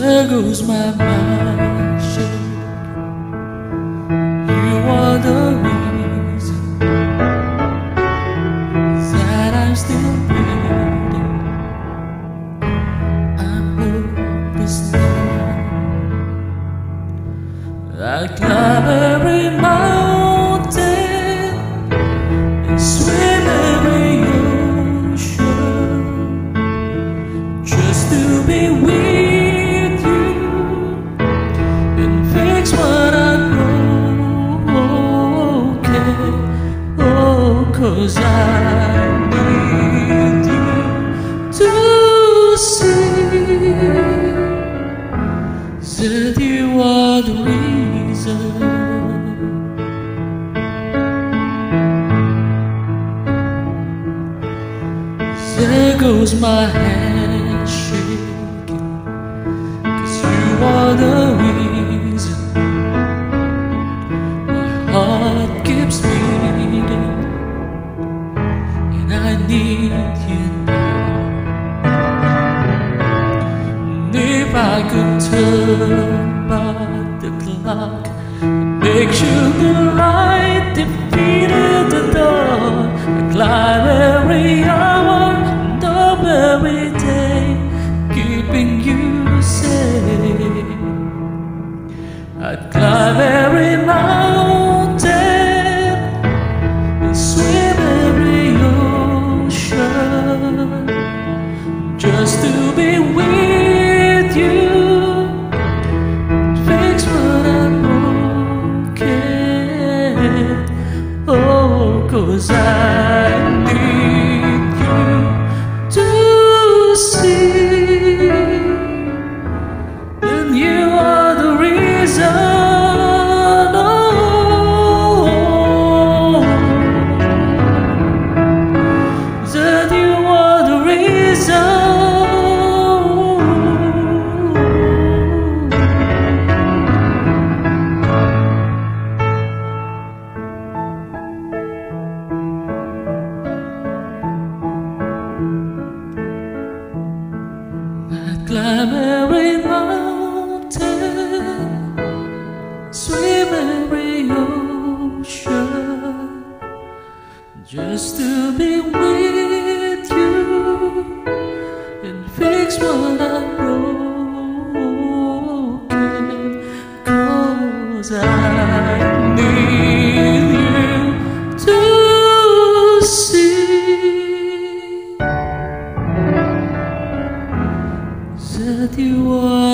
goes my mind. You are the reason that I'm still breathing. I'm hopeless now. I climb every mountain cause I need you to see that you are the reason. There goes my hand I need you now if I could turn back the clock make sure the light defeated the dark I climb every hour and up every day Keeping you safe. I'd climb every cause I need climb every mountain, swim every ocean, just to be with you and fix what I'm broken. Cause I need that you are.